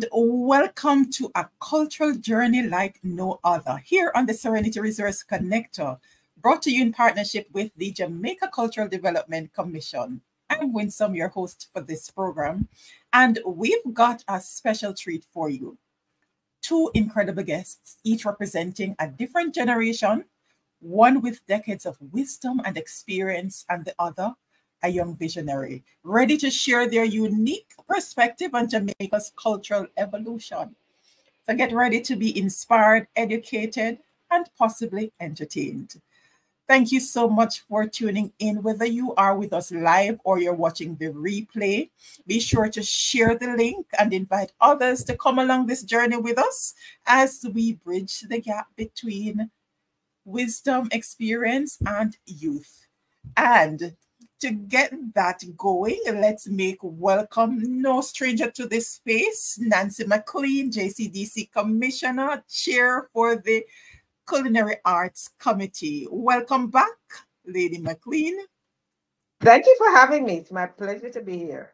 And welcome to a cultural journey like no other here on the Serenity Resource Connector, brought to you in partnership with the Jamaica Cultural Development Commission. I'm Winsome, your host for this program, and we've got a special treat for you. Two incredible guests, each representing a different generation, one with decades of wisdom and experience, and the other a young visionary, ready to share their unique perspective on Jamaica's cultural evolution. So get ready to be inspired, educated, and possibly entertained. Thank you so much for tuning in, whether you are with us live or you're watching the replay. Be sure to share the link and invite others to come along this journey with us as we bridge the gap between wisdom, experience, and youth. And to get that going, let's make welcome no stranger to this space, Nancy McLean, JCDC Commissioner, Chair for the Culinary Arts Committee. Welcome back, Lady McLean. Thank you for having me. It's my pleasure to be here.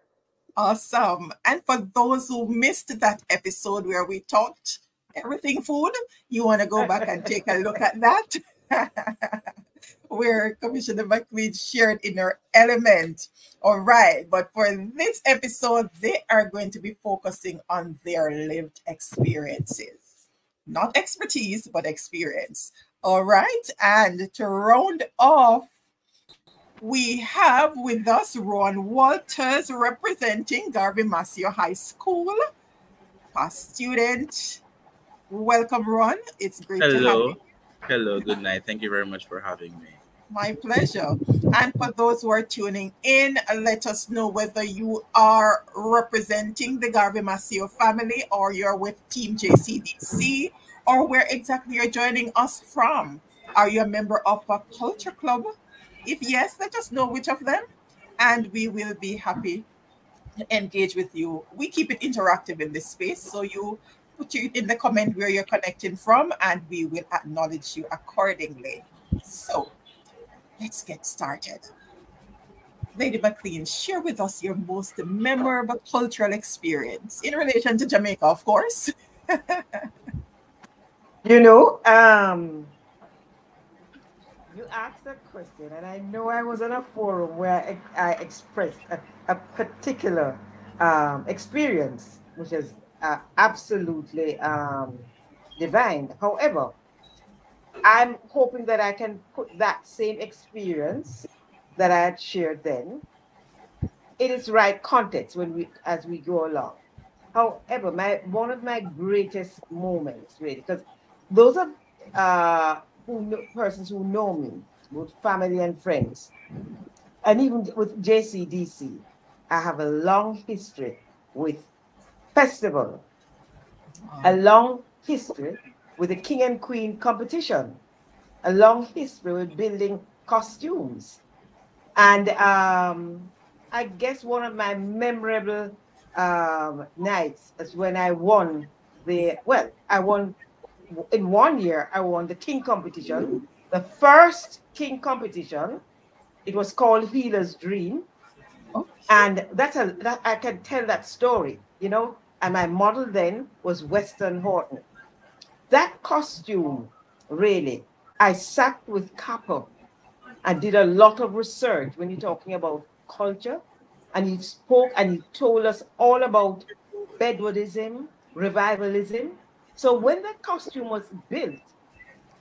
Awesome. And for those who missed that episode where we talked everything food, you want to go back and take a look at that. where Commissioner McLean shared in her element. All right, but for this episode, they are going to be focusing on their lived experiences, not expertise, but experience. All right, and to round off, we have with us Ron Walters representing Garvey Maceo High School, past student. Welcome, Ron. It's great Hello. to have you. Hello, good night. Thank you very much for having me. My pleasure. And for those who are tuning in, let us know whether you are representing the Garvey Maceo family or you're with Team JCDC or where exactly you're joining us from. Are you a member of a culture club? If yes, let us know which of them and we will be happy to engage with you. We keep it interactive in this space, so you put you in the comment where you're connecting from and we will acknowledge you accordingly. So let's get started. Lady McLean, share with us your most memorable cultural experience in relation to Jamaica, of course. You know, um, you asked that question, and I know I was on a forum where I, I expressed a, a particular um, experience, which is uh, absolutely um, divine. However, I'm hoping that I can put that same experience that I had shared then in its right context when we as we go along. However, my one of my greatest moments, really, because those are uh, who know, persons who know me, both family and friends, and even with JCDC, I have a long history with festival, a long history with the king and queen competition, a long history with building costumes. And um, I guess one of my memorable um, nights is when I won the, well, I won, in one year, I won the king competition, the first king competition. It was called Healer's Dream. And that's a, that I can tell that story, you know, and my model then was Weston Horton that costume, really, I sat with Kapo and did a lot of research when you're talking about culture. And he spoke and he told us all about Bedwardism, revivalism. So when that costume was built,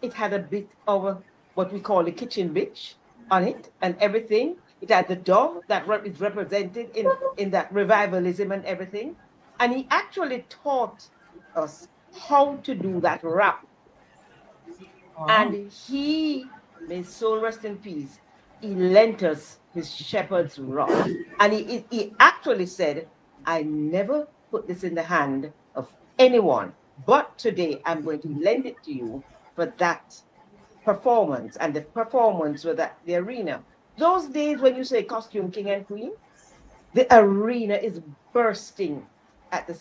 it had a bit of what we call a kitchen bitch on it and everything. It had the dove that is represented in, in that revivalism and everything. And he actually taught us how to do that rap. Oh. And he, may soul rest in peace, he lent us his shepherd's rod. And he, he actually said, I never put this in the hand of anyone, but today I'm going to lend it to you for that performance. And the performance was at the arena. Those days when you say costume king and queen, the arena is bursting at the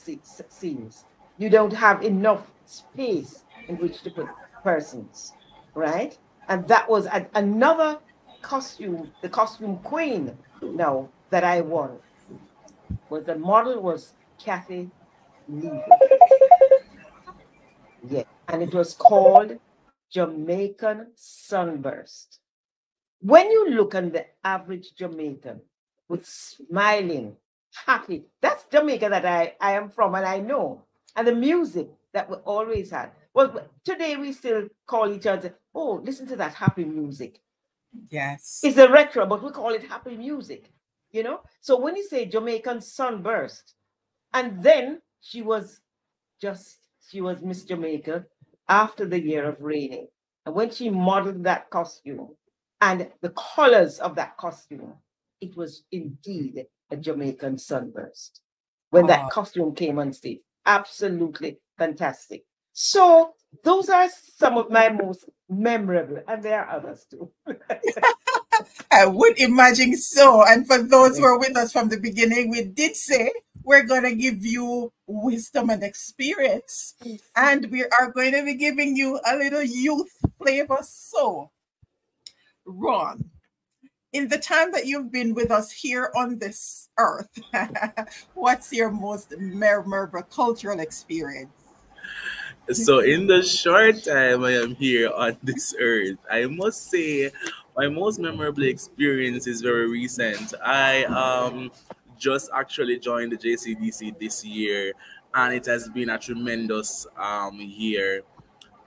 seams you don't have enough space in which to put persons, right? And that was another costume, the costume queen, no, that I won. Was the model was Kathy. Yeah, and it was called Jamaican Sunburst. When you look at the average Jamaican with smiling, happy, that's Jamaica that I, I am from and I know. And the music that we always had. Well, today we still call each other, oh, listen to that happy music. Yes. It's a retro, but we call it happy music, you know? So when you say Jamaican sunburst, and then she was just, she was Miss Jamaica after the year of raining. And when she modeled that costume and the colors of that costume, it was indeed a Jamaican sunburst when oh. that ah. costume came on stage. Absolutely fantastic. So those are some of my most memorable, and there are others too. I would imagine so. And for those who are with us from the beginning, we did say we're going to give you wisdom and experience. And we are going to be giving you a little youth flavor. So, Ron, in the time that you've been with us here on this earth, what's your most memorable cultural experience? So, in the short time I am here on this earth, I must say my most memorable experience is very recent. I um just actually joined the JCDC this year, and it has been a tremendous um year.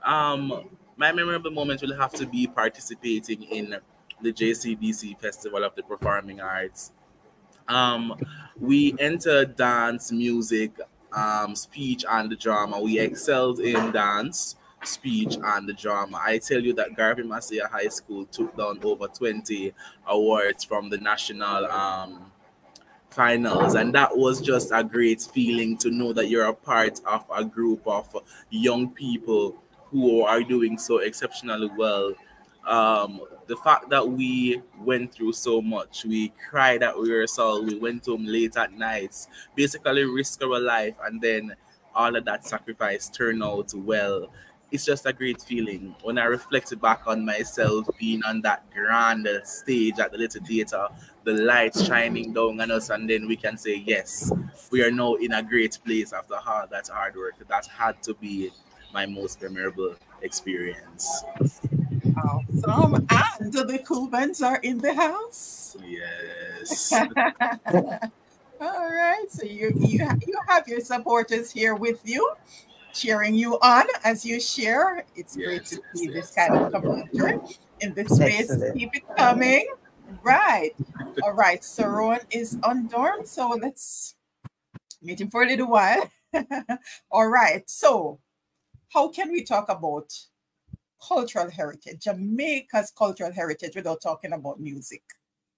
Um, my memorable moment will have to be participating in the JCDC Festival of the Performing Arts. Um, we entered dance, music, um, speech, and the drama. We excelled in dance, speech, and the drama. I tell you that Garvey Maceo High School took down over 20 awards from the national um, finals, and that was just a great feeling to know that you're a part of a group of young people who are doing so exceptionally well um, the fact that we went through so much, we cried at rehearsal, we went home late at nights, basically risk our life, and then all of that sacrifice turned out well. It's just a great feeling when I reflected back on myself being on that grand stage at the Little Theatre, the lights shining down on us, and then we can say, Yes, we are now in a great place after all that hard work. That had to be my most memorable experience. Awesome. And the cool Coolmans are in the house. Yes. All right. So you you have, you have your supporters here with you, cheering you on as you share. It's yes, great to see yes, this kind of community in this space. Keep it coming. Right. All right. So Rowan is on dorm. So let's meet him for a little while. All right. So how can we talk about cultural heritage, Jamaica's cultural heritage, without talking about music.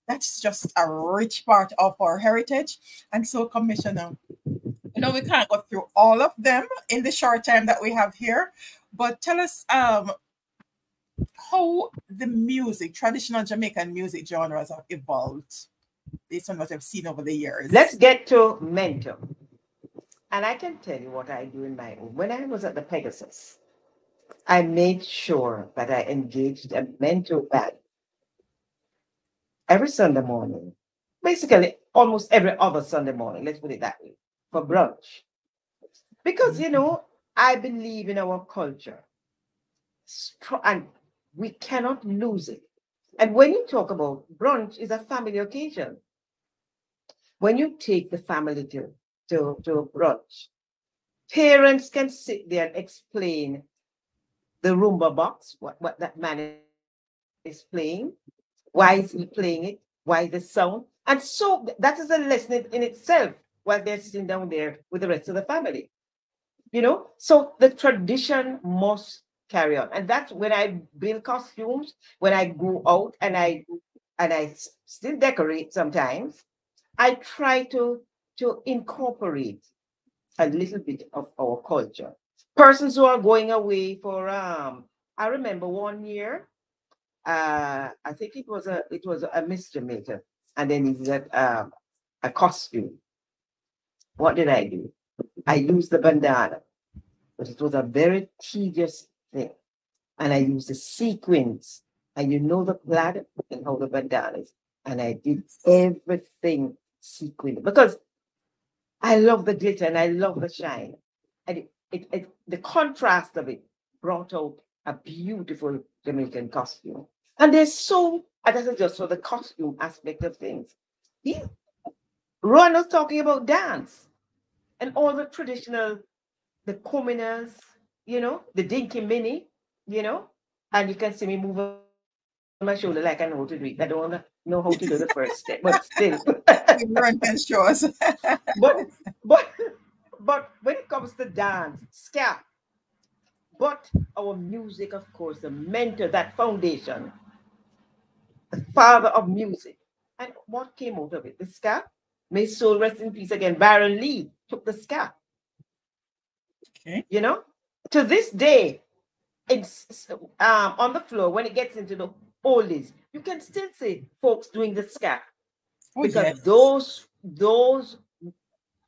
That's just a rich part of our heritage. And so, Commissioner, you know, we can't go through all of them in the short time that we have here, but tell us um, how the music, traditional Jamaican music genres have evolved based on what I've seen over the years. Let's get to mento. And I can tell you what I do in my own. When I was at the Pegasus, I made sure that I engaged a mento band every Sunday morning, basically almost every other Sunday morning, let's put it that way, for brunch. Because, you know, I believe in our culture and we cannot lose it. And when you talk about brunch, is a family occasion. When you take the family to, to, to brunch, parents can sit there and explain the rumba box, what, what that man is playing, why is he playing it, why the sound. And so that is a lesson in itself while they're sitting down there with the rest of the family. You know, so the tradition must carry on. And that's when I build costumes, when I go out and I and I still decorate sometimes, I try to to incorporate a little bit of our culture persons who are going away for um I remember one year, uh I think it was a it was a Miss and then he said um a costume. What did I do? I used the bandana, but it was a very tedious thing. And I used the sequins, and you know the plaid and how the bandana is. And I did everything sequin because I love the glitter and I love the shine. And it, it, the contrast of it brought out a beautiful Jamaican costume. And there's so, and this is just for the costume aspect of things. Yeah. Ron was talking about dance and all the traditional, the commoners, you know, the dinky mini, you know, and you can see me moving my shoulder like I know how to do it. I don't know how to do the first step, but still. Run shows. but but but when it comes to dance, ska, but our music, of course, the mento, that foundation, the father of music. And what came out of it? The ska. May soul rest in peace again. Byron Lee took the ska. Okay. You know, to this day, it's um, on the floor when it gets into the oldies, you can still see folks doing the ska oh, because yes. those those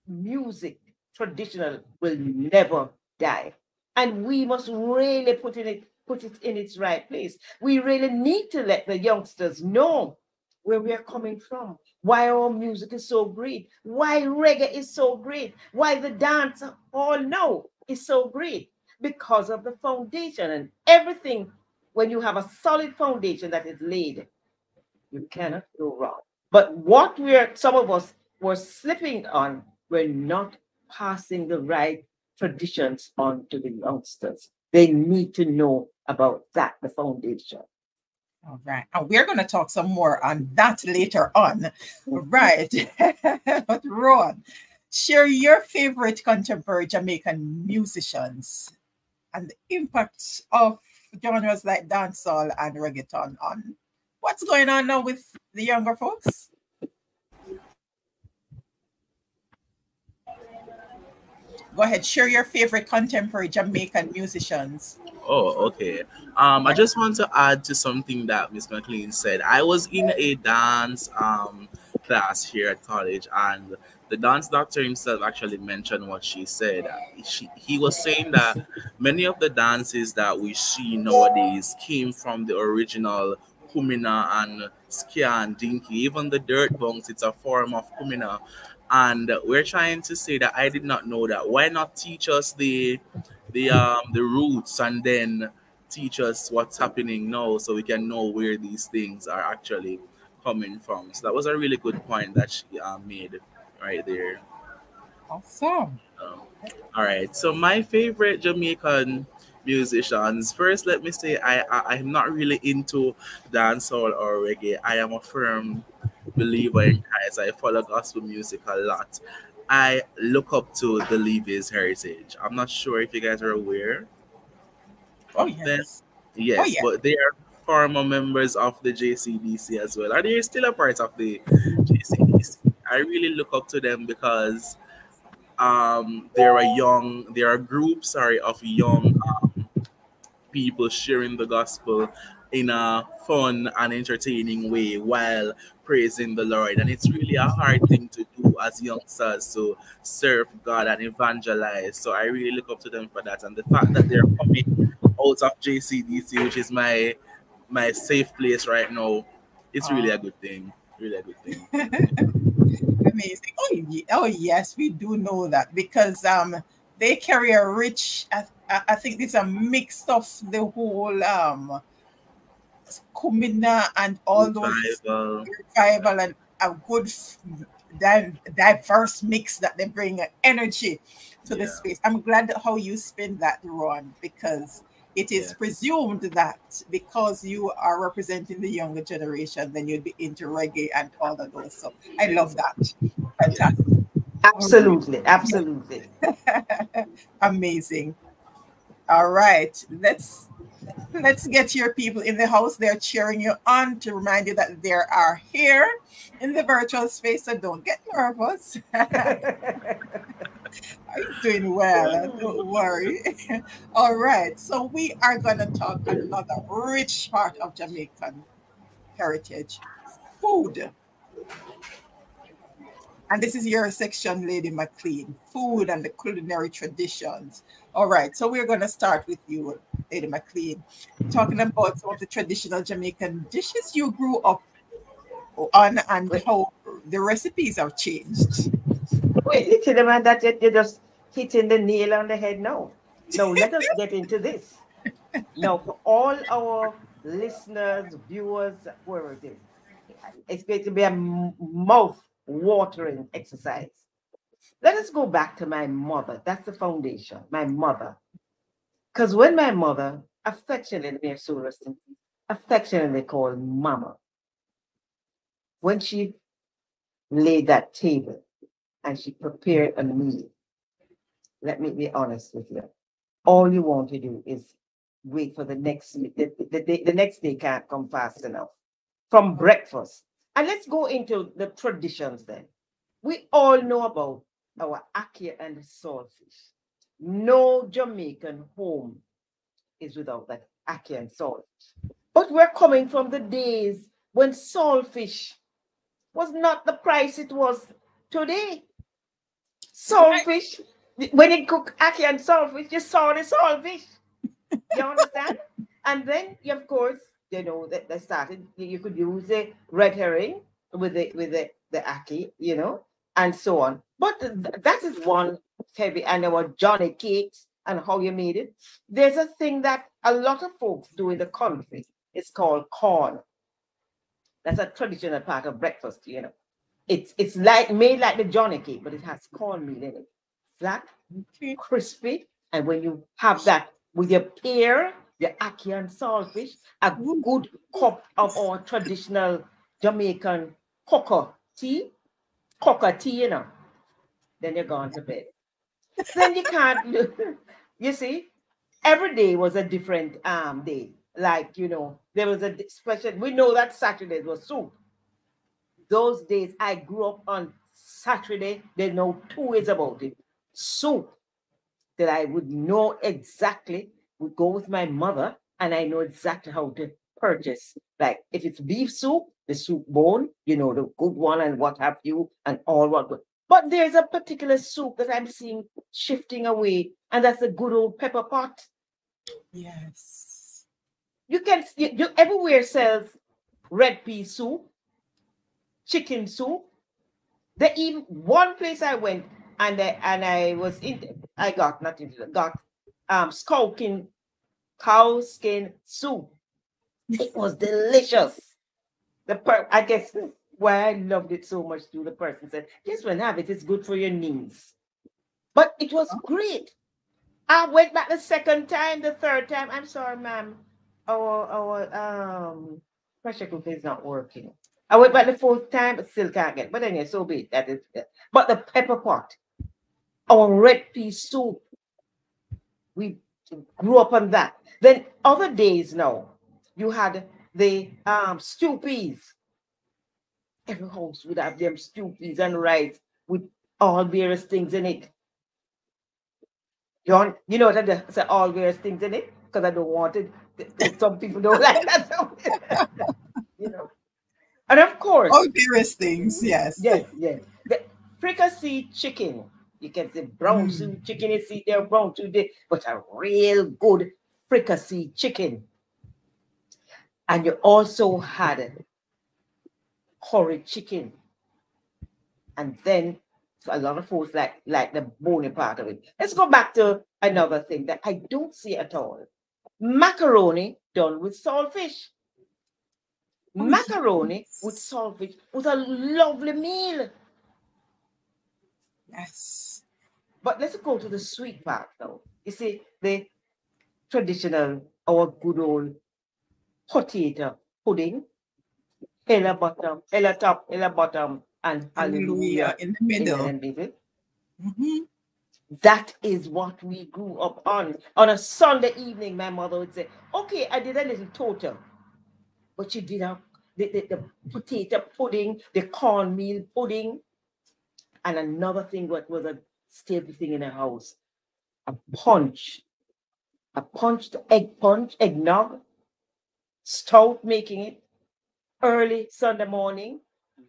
music traditional will never die, and we must really put it put it in its right place. We really need to let the youngsters know where we are coming from, why our music is so great, why reggae is so great, why the dance all know is so great because of the foundation and everything. When you have a solid foundation that is laid, you cannot go wrong. But what we're some of us were slipping on, we're not passing the right traditions on to the youngsters. They need to know about that, the foundation. All right. And we're going to talk some more on that later on. Right. but Ron, share your favorite contemporary Jamaican musicians and the impact of genres like dancehall and reggaeton on what's going on now with the younger folks? Go ahead, share your favorite contemporary Jamaican musicians. Oh, okay. Um, I just want to add to something that Miss McLean said. I was in a dance um class here at college, and the dance doctor himself actually mentioned what she said. She, he was saying that many of the dances that we see nowadays came from the original kumina and skia and dinky. Even the dirt bunks, it's a form of kumina and we're trying to say that I did not know that. Why not teach us the the um the roots and then teach us what's happening now so we can know where these things are actually coming from. So that was a really good point that she uh, made right there. Awesome. Um, all right. So my favorite Jamaican musicians. First, let me say I, I I'm not really into dancehall or reggae. I am a firm believer in Christ. I follow gospel music a lot. I look up to the Levy's heritage. I'm not sure if you guys are aware. Oh yes. Yes, oh, yes. but they are former members of the JCDC as well. Are they still a part of the JCDC? I really look up to them because um, they're a young, they're a group, sorry, of young um, people sharing the gospel in a fun and entertaining way while praising the Lord. And it's really a hard thing to do as youngsters to serve God and evangelize. So I really look up to them for that. And the fact that they're coming out of JCDC, which is my my safe place right now, it's really a good thing. Really a good thing. Amazing. Oh, oh yes, we do know that because um they carry a rich I, I think it's a mix of the whole um Kumina and all those revival and a good diverse mix that they bring energy to yeah. the space. I'm glad how you spin that, Ron, because it is yeah. presumed that because you are representing the younger generation, then you'd be into reggae and all of those. So I love that. Fantastic. Absolutely, absolutely. Amazing. All right, let's Let's get your people in the house. They're cheering you on to remind you that they are here in the virtual space. So don't get nervous. you doing well? Don't worry. All right. So we are going to talk another rich part of Jamaican heritage food. And this is your section, Lady McLean food and the culinary traditions. All right. So we're going to start with you, Lady McLean, talking mm-hmm. about some of the traditional Jamaican dishes you grew up on and how the recipes have changed. wait till the man that you're just hitting the nail on the head now. No, let us get into this. Now, for all our listeners, viewers, whoever it is, it's going to be a mouth watering exercise. Let us go back to my mother. That's the foundation, my mother. Because when my mother, affectionately, affectionately called Mama, when she laid that table and she prepared a meal, let me be honest with you. All you want to do is wait for the next the, the, the, the next day can't come fast enough from breakfast. And let's go into the traditions then. We all know about our ackee and saltfish. No Jamaican home is without that ackee and saltfish. But we're coming from the days when saltfish was not the price it was today. Saltfish, when you cook ackee and saltfish, you saw the saltfish. You understand? and then, of course, you know, that they started, you could use the red herring with the with the, the ackee, you know, and so on. But that is one heavy, and our Johnny cakes and how you made it. There's a thing that a lot of folks do in the country. It's called corn. That's a traditional part of breakfast, you know. It's it's like made like the Johnny cake, but it has cornmeal in it. Flat, crispy, and when you have that with your pear, your ackee and saltfish, a mm. good cup of our traditional Jamaican cocoa tea, cocoa tea, you know, then you're gone to bed. then you can't, you see, every day was a different um day. Like, you know, there was a special, we know that Saturday was soup. Those days I grew up on Saturday, there's no two ways about it. Soup that I would know exactly, would go with my mother, and I know exactly how to purchase. Like if it's beef soup, the soup bone, you know, the good one and what have you, and all what good. But there's a particular soup that I'm seeing shifting away, and that's the good old pepper pot. Yes. You can you, you everywhere sells red pea soup, chicken soup. The even one place I went and I, and I was in I got not into got um skulking cow skin soup. It was delicious. The per I guess why I loved it so much to the person said, just when have it, it's good for your knees. But it was great. I went back the second time, the third time. I'm sorry, ma'am. Our our um pressure cooker is not working. I went back the fourth time, but still can't get. But anyway, so be it. That is. But the pepper pot, our red pea soup, we grew up on that. Then other days now, you had the um stew peas. Every house would have them stew peas and rice with all various things in it. You, want, you know what I say all various things in it? Because I don't want it. Some people don't like that. you know. And of course, all various things, yes. Yes, yes. The fricassee chicken. You can say brown mm. soup chicken, you see there brown today, but a real good fricassee chicken. And you also had curry chicken. And then a lot of folks like like the bony part of it. Let's go back to another thing that I don't see at all. Macaroni done with saltfish. Oh, Macaroni yes. with saltfish was a lovely meal. Yes. But let's go to the sweet part though. You see, the traditional, our good old potato pudding, hella bottom, hella top, hella bottom, and hallelujah, in the middle. In the middle. Mm-hmm. That is what we grew up on. On a Sunday evening, my mother would say, Okay, I did a little total. But you did a, the, the, the potato pudding, the cornmeal pudding, and another thing that was a staple thing in the house, a punch, a punched egg punch, eggnog, stout making it early Sunday morning,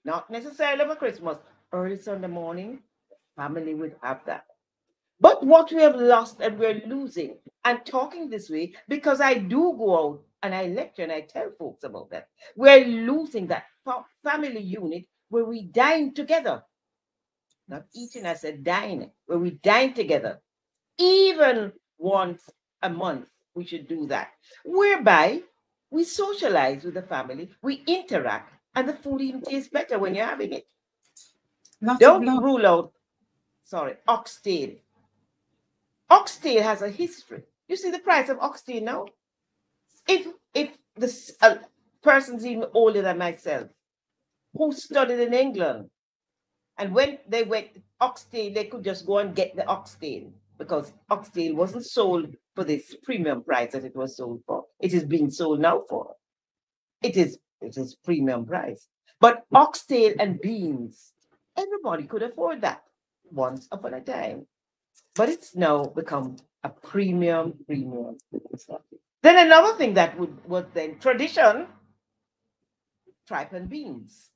not necessarily for Christmas, early Sunday morning, family would have that. But what we have lost and we're losing, and talking this way because I do go out and I lecture and I tell folks about that. We're losing that family unit where we dine together. not eating, I said dine, where we dine together. Even once a month, we should do that. Whereby we socialize with the family, we interact, and the food even tastes better when you're having it. Lots Don't rule out, sorry, oxtail. Oxtail has a history. You see the price of oxtail now? If if this uh, person's even older than myself, who studied in England, and when they went oxtail, they could just go and get the oxtail because oxtail wasn't sold for this premium price that it was sold for. It is being sold now for. It is it is premium price. But oxtail and beans, everybody could afford that once upon a time. But it's now become a premium, premium. Then another thing that would was then tradition, tripe and beans.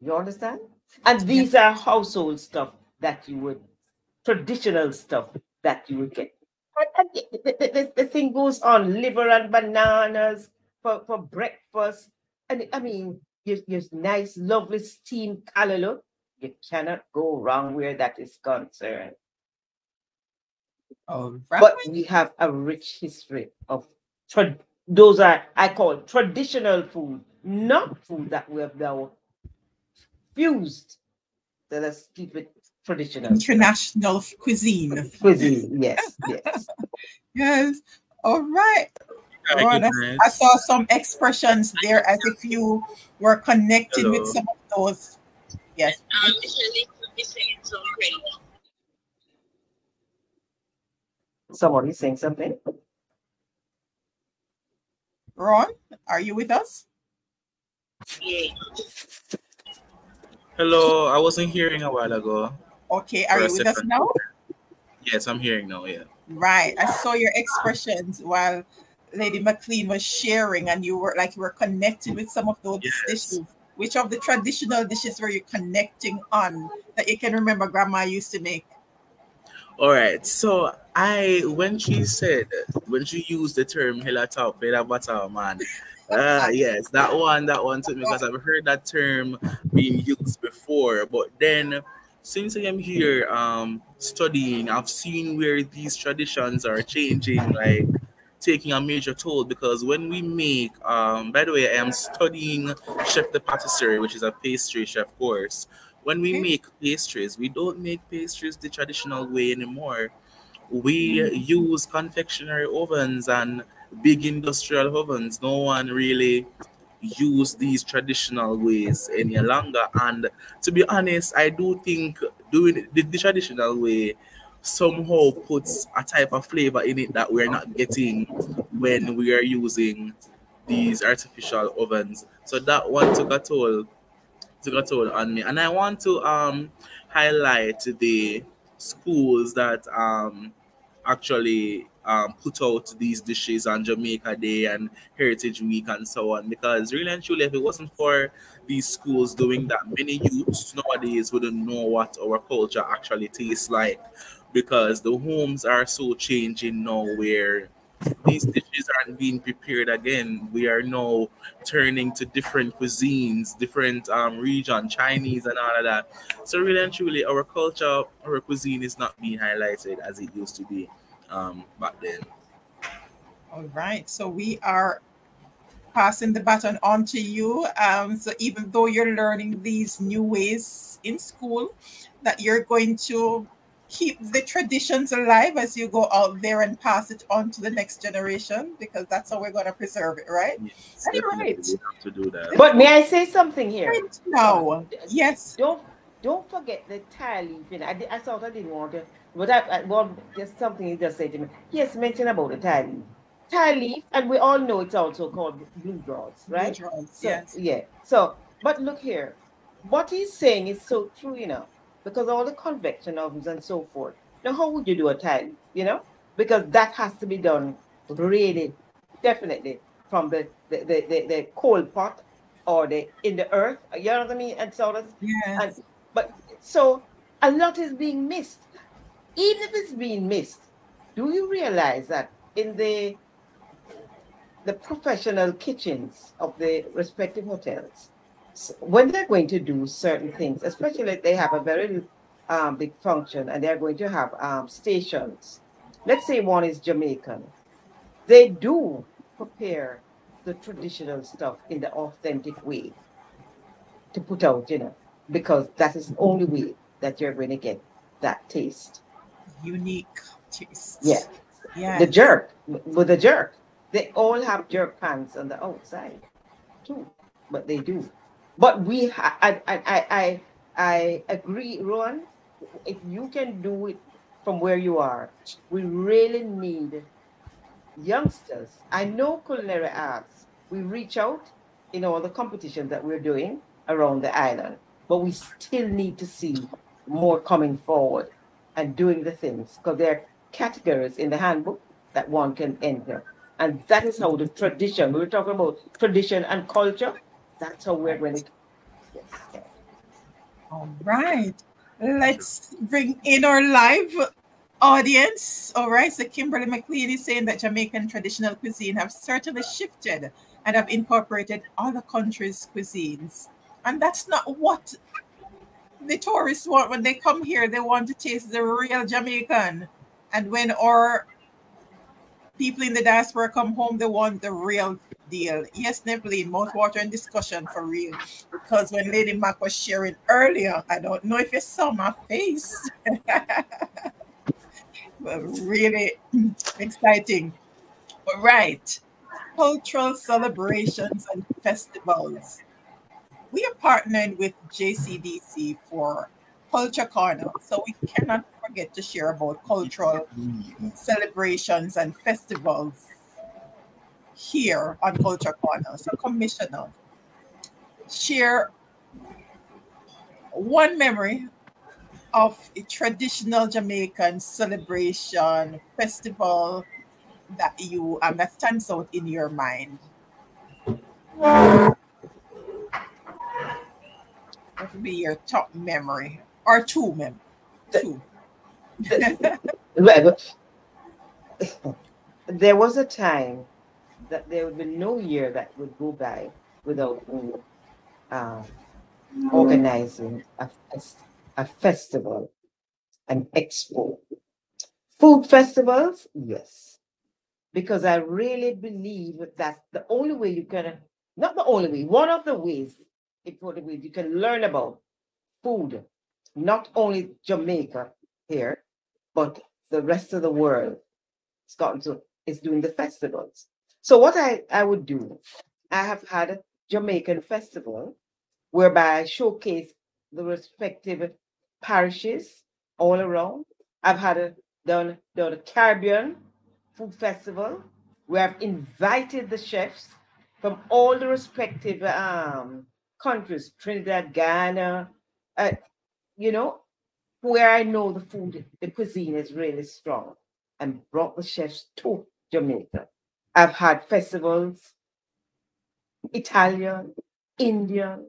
You understand? And these are household stuff that you would, traditional stuff that you would get. And, and the, the, the, thing goes on liver and bananas for, for breakfast. And I mean, your, your nice, lovely steamed callaloo. You cannot go wrong where that is concerned. All right. But we have a rich history of those are I call traditional food, not food that we have now fused. So let's keep it traditional. International cuisine. Cuisine, yes, yes. yes. All right. Oh, I saw some expressions there as if you were connected Hello. with some of those. Yes. Um, Somebody saying something. Ron, are you with us? Yeah. Hello, I wasn't hearing a while ago. Okay, are you with us now? Yes, I'm hearing now. Yeah. Right. I saw your expressions while Lady McLean was sharing, and you were like you were connecting with some of those yes. dishes. Which of the traditional dishes were you connecting on that you can remember Grandma used to make? All right. So I, when she said, when she used the term "hella top, hella butter, man," uh, yes, that one, that one took me because I've heard that term being used before. But then, since I am here, um, studying, I've seen where these traditions are changing, like taking a major toll. Because when we make, um, by the way, I am studying chef de patisserie, which is a pastry chef course. When we make pastries, we don't make pastries the traditional way anymore. We mm. use confectionery ovens and big industrial ovens. No one really use these traditional ways any longer. And to be honest, I do think doing the, the traditional way somehow puts a type of flavor in it that we're not getting when we are using these artificial ovens. So that one took a toll took a toll on me. And I want to um highlight the schools that um actually um, put out these dishes on Jamaica Day and Heritage Week and so on. Because really and truly, if it wasn't for these schools doing that, many youths nowadays wouldn't know what our culture actually tastes like. Because the homes are so changing now, where these dishes aren't being prepared again. We are now turning to different cuisines, different um, region, Chinese and all of that. So really and truly, our culture, our cuisine is not being highlighted as it used to be um, back then. All right. So we are passing the baton on to you. Um, so even though you're learning these new ways in school, that you're going to keep the traditions alive as you go out there and pass it on to the next generation because that's how we're going to preserve it, right? Yes, right. to do that. But may I say something here? Right now, yes. Don't don't forget the tile leaf. I, I thought I didn't want to, but I, I well, just something you just said to me. Yes, mention about the tile leaf. Tile leaf, and we all know it's also called blue draws, right? Blue draws, so, yes. Yeah. So, but look here, what he's saying is so true, you know because all the convection ovens and so forth. Now, how would you do a tile? You know, because that has to be done really, definitely from the the, the, the, the cold pot or the in the earth. You know what I mean? And so that's yes. And, but so a lot is being missed. Even if it's being missed, do you realize that in the the professional kitchens of the respective hotels, when they're going to do certain things, especially if they have a very um, big function and they're going to have um, stations, let's say one is Jamaican, they do prepare the traditional stuff in the authentic way to put out, you know, because that is the only way that you're going to get that taste. Unique taste. Yeah. Yeah. The jerk, with the jerk, they all have jerk pans on the outside too, but they do. But we, ha- I, I, I, I, agree, Ron. If you can do it from where you are, we really need youngsters. I know culinary arts. We reach out in all the competitions that we're doing around the island, but we still need to see more coming forward and doing the things because there are categories in the handbook that one can enter. And that is how the tradition, we were talking about tradition and culture, that's how we're going to. Yes. All right. Let's bring in our live audience. All right. So Kimberly McLean is saying that Jamaican traditional cuisine have certainly shifted and have incorporated other countries' cuisines. And that's not what the tourists want when they come here. They want to taste the real Jamaican. And when our people in the diaspora come home, they want the real deal. Yes, Neville, water and discussion for real. Because when Lady Mac was sharing earlier, I don't know if you saw my face. but really exciting. Right. Cultural celebrations and festivals. We are partnering with JCDC for Culture Corner. So we cannot forget to share about cultural celebrations and festivals here on Culture Corner. So, Commissioner, share one memory of a traditional Jamaican celebration festival that you um, that stands out in your mind. That would be your top memory or two mem two? there was a time that there would be no year that would go by without me uh, organizing a, a festival, an expo. Food festivals, yes. Because I really believe that the only way you can, not the only way, one of the ways, important ways you can learn about food, not only Jamaica here, but the rest of the world. To is doing the festivals. So what I, I would do, I have had a Jamaican festival whereby I showcase the respective parishes all around. I've had a done, done a Caribbean food festival where I've invited the chefs from all the respective um, countries, Trinidad, Ghana, uh, you know, where I know the food, the cuisine is really strong, and brought the chefs to Jamaica. I've had festivals, Italian, Indian,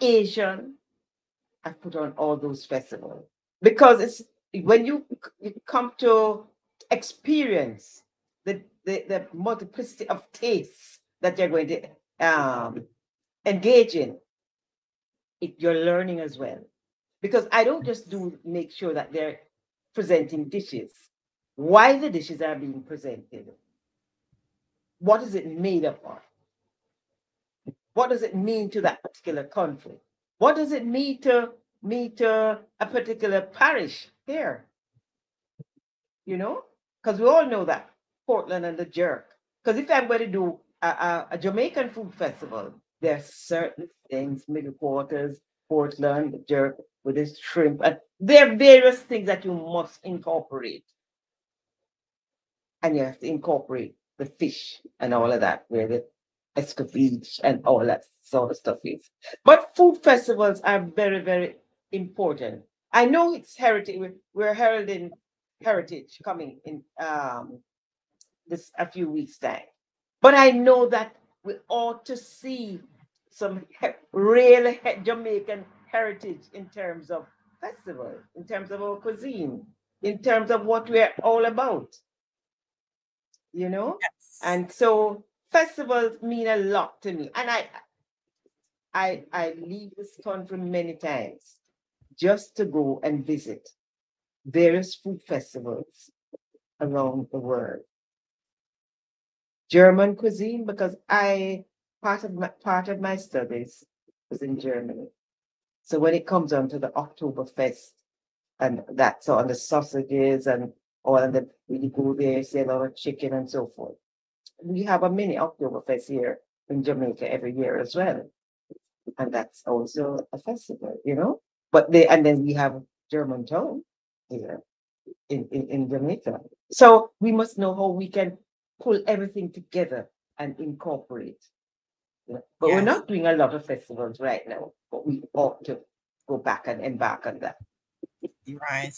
Asian. I've put on all those festivals because it's when you, you come to experience the, the, the multiplicity of tastes that you're going to um, engage in, it, you're learning as well. Because I don't just do make sure that they're presenting dishes, why the dishes are being presented, what is it made up of? What does it mean to that particular country? What does it mean to mean to a particular parish here? You know, because we all know that Portland and the jerk. Because if I'm going to do a, a, a, Jamaican food festival, there are certain things, middle quarters, Portland, the jerk with this shrimp, and there are various things that you must incorporate. And you have to incorporate the fish and all of that, where the escovitch and all that sort of stuff is. But food festivals are very, very important. I know it's heritage. We're heralding heritage coming in um, this a few weeks time, but I know that we ought to see some real Jamaican heritage in terms of festival, in terms of our cuisine, in terms of what we're all about you know? Yes. And so festivals mean a lot to me. And I I, I leave this country many times just to go and visit various food festivals around the world. German cuisine, because I part of my part of my studies was in Germany. So when it comes on to the Oktoberfest and that's on the sausages and all of the you go there, see a lot of chicken and so forth. We have a mini Oktoberfest here in Jamaica every year as well. And that's also a festival, you know? But they and then we have Germantown here in, in, in Jamaica. So we must know how we can pull everything together and incorporate. But yes. we're not doing a lot of festivals right now, but we ought to go back and embark on that. Right.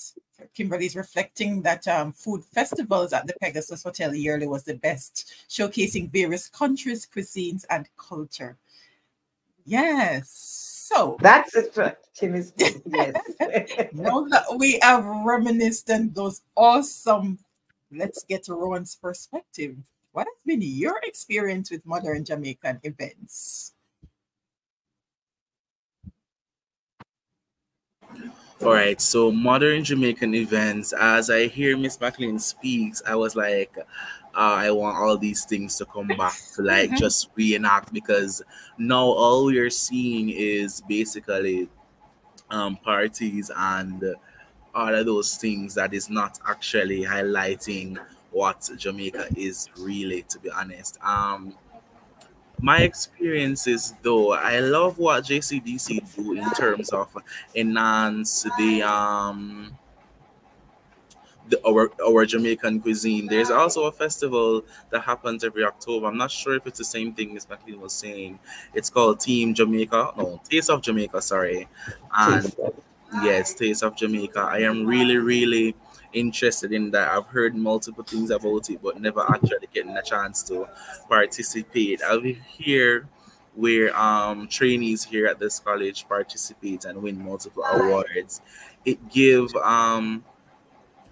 Kimberly's reflecting that um, food festivals at the Pegasus Hotel yearly was the best, showcasing various countries, cuisines, and culture. Yes. So that's it for Timmy's. Yes. now that we have reminisced on those awesome, let's get to Rowan's perspective. What has been your experience with modern Jamaican events? All right, so modern Jamaican events. As I hear Miss McLean speaks, I was like, uh, I want all these things to come back to like mm-hmm. just reenact because now all we are seeing is basically um, parties and all of those things that is not actually highlighting what Jamaica is really, to be honest. Um, my experiences though i love what jcdc do in terms of enhance the um the, our, our Jamaican cuisine. There's also a festival that happens every October. I'm not sure if it's the same thing Miss McLean was saying. It's called Team Jamaica. No, Taste of Jamaica, sorry. And yes, Taste of Jamaica. I am really, really interested in that. I've heard multiple things about it, but never actually getting a chance to participate. I'll be here where um, trainees here at this college participate and win multiple awards. It give um,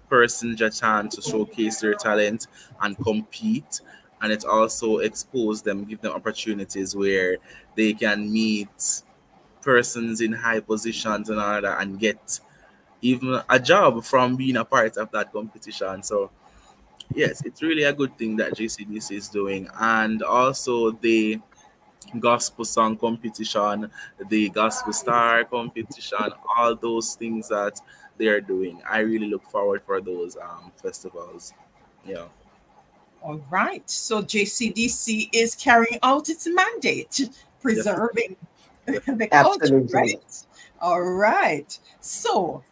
persons a chance to showcase their talent and compete. And it also expose them, give them opportunities where they can meet persons in high positions and all that and get even a job from being a part of that competition. So yes, it's really a good thing that JCDC is doing. And also the gospel song competition, the gospel star competition, all those things that they are doing. I really look forward for those um, festivals. Yeah. All right. So JCDC is carrying out its mandate, preserving the culture, right? All right. So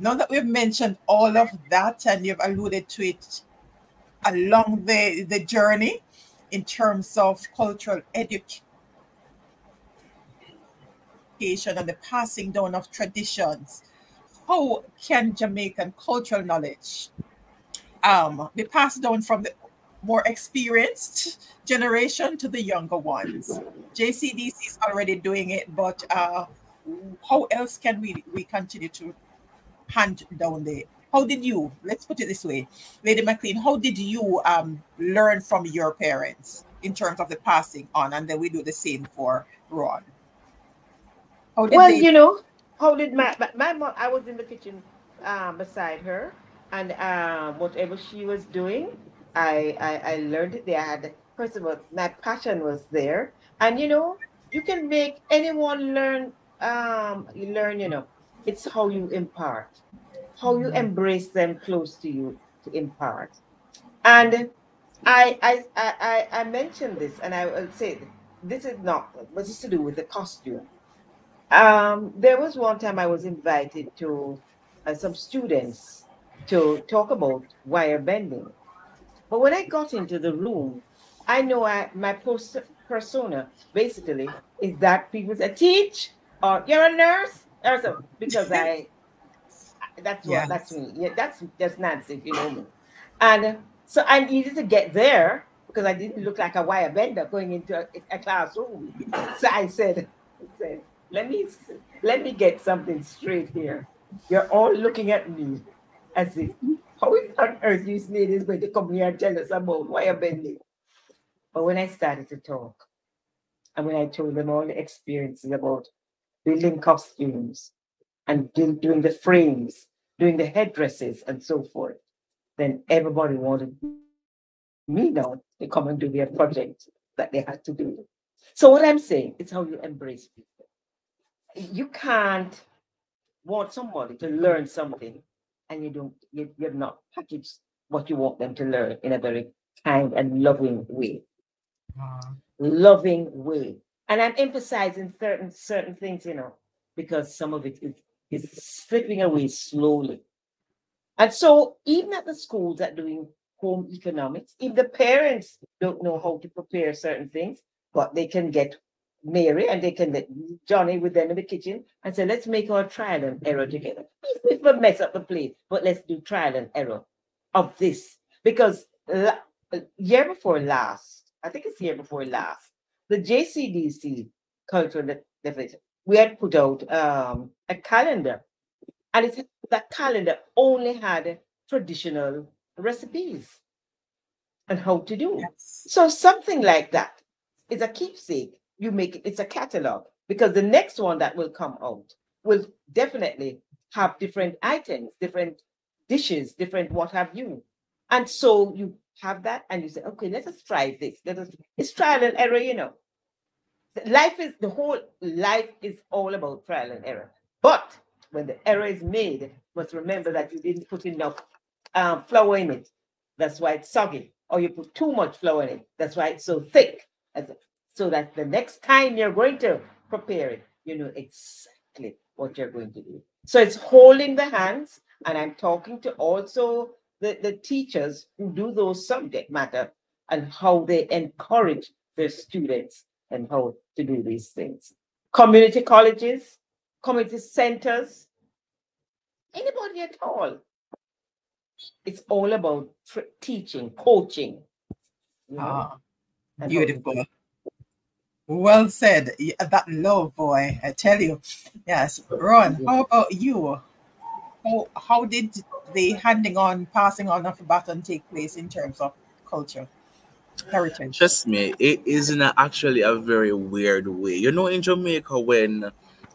now that we've mentioned all of that and you've alluded to it along the, the journey in terms of cultural education and the passing down of traditions, how can Jamaican cultural knowledge um, be passed down from the more experienced generation to the younger ones? JCDC is already doing it, but uh, how else can we, we continue to hand down there. How did you, let's put it this way, Lady McLean, how did you um, learn from your parents in terms of the passing on? And then we do the same for Ron. well, they- you know, how did my, my mom, I was in the kitchen um, beside her and um, whatever she was doing, I, I, I learned it there. I had, first of all, my passion was there. And, you know, you can make anyone learn, um, learn, you know, it's how you impart, how you mm-hmm. embrace them close to you to impart. And I I I, I mentioned this, and I will say this is not, but it's to do with the costume. Um, there was one time I was invited to uh, some students to talk about wire bending, but when I got into the room, I know I, my post persona basically is that people say, "Teach," or "You're a nurse," also because I that's what that's me. Yeah, that's just Nancy, if you know me. And so I needed to get there because I didn't look like a wire bender going into a, a classroom. So I said, I said, let me let me get something straight here. You're all looking at me as if how on earth you ladies going to come here and tell us about wire bending? But when I started to talk, And when I told them all the experiences about building costumes and doing the frames, doing the headdresses and so forth, then everybody wanted me now to come and do their project that they had to do. So what I'm saying is how you embrace people. You can't want somebody to learn something and you don't you, you've not packaged what you want them to learn in a very kind and loving way. Loving way. And I'm emphasizing certain certain things, you know, because some of it is, is slipping away slowly. And so even at the schools that doing home economics, if the parents don't know how to prepare certain things, but they can get Mary and they can let Johnny with them in the kitchen and say, let's make our trial and error together. We will mess up the plate, but let's do trial and error of this. Because la- year before last, I think it's year before last, the JCDC cultural division, we had put out um, a calendar. And it, that calendar only had traditional recipes and how to do. Yes. So something like that is a keepsake you make it, it's a catalog because the next one that will come out will definitely have different items, different dishes, different what have you. And so you have that and you say, okay, let us try this. Let us, it's trial and error, you know. Life is the whole life is all about trial and error. But when the error is made, must remember that you didn't put enough um, flour in it. That's why it's soggy. Or you put too much flour in it. That's why it's so thick so that the next time you're going to prepare it, you know exactly what you're going to do. So it's holding the hands, and I'm talking to also the, the teachers who do those subject matter and how they encourage their students and how to do these things. Community colleges, community centers, anybody at all. It's all about teaching, coaching. You know, ah, beautiful. Well said. That love, boy. I tell you. Yes. Ron, how about you? How, how did the handing on, passing on of the baton take place in terms of culture? Heritage. Trust me, it is in a, actually a very weird way. You know, in Jamaica, when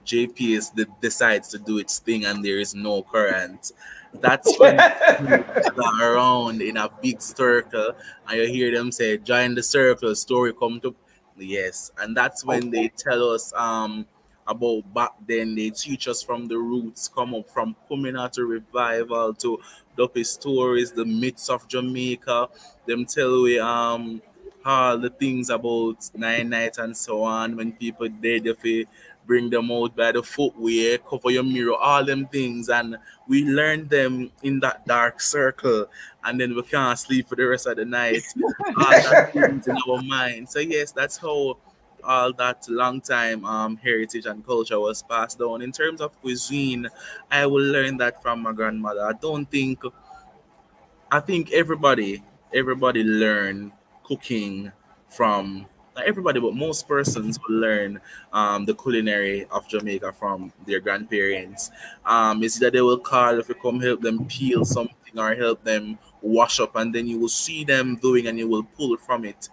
JPS decides to do its thing and there is no current, that's when are around in a big circle and you hear them say, join the circle, story come to Yes, and that's when they tell us um about back then. They teach us from the roots, come up from coming out to revival to Duppy stories, the myths of Jamaica. Them tell we um all the things about nine nights and so on. When people dead, if we bring them out by the footwear, cover your mirror, all them things, and we learn them in that dark circle, and then we can't sleep for the rest of the night. all that things in our mind. So yes, that's how all that long time um heritage and culture was passed down. In terms of cuisine, I will learn that from my grandmother. I don't think I think everybody everybody learn cooking from not everybody, but most persons will learn um, the culinary of Jamaica from their grandparents. Um, is that they will call if you come help them peel something or help them wash up, and then you will see them doing and you will pull from it.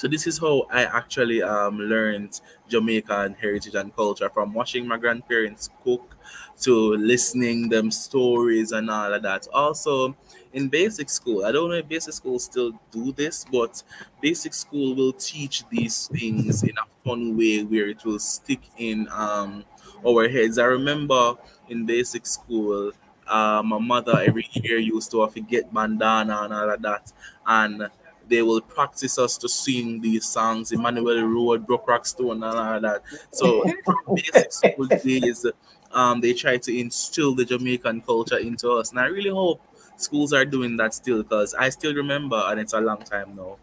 So this is how I actually um, learned Jamaican heritage and culture from watching my grandparents cook to listening them stories and all of that. Also, in basic school. I don't know if basic school still do this, but basic school will teach these things in a fun way where it will stick in um, our heads. I remember in basic school, uh, my mother every year used to have to get bandana and all of that, and they will practice us to sing these songs, Emmanuel Road, Brook Rock Stone, and all that. So basic school days, um, they try to instill the Jamaican culture into us, and I really hope schools are doing that still because I still remember, and it's a long time now.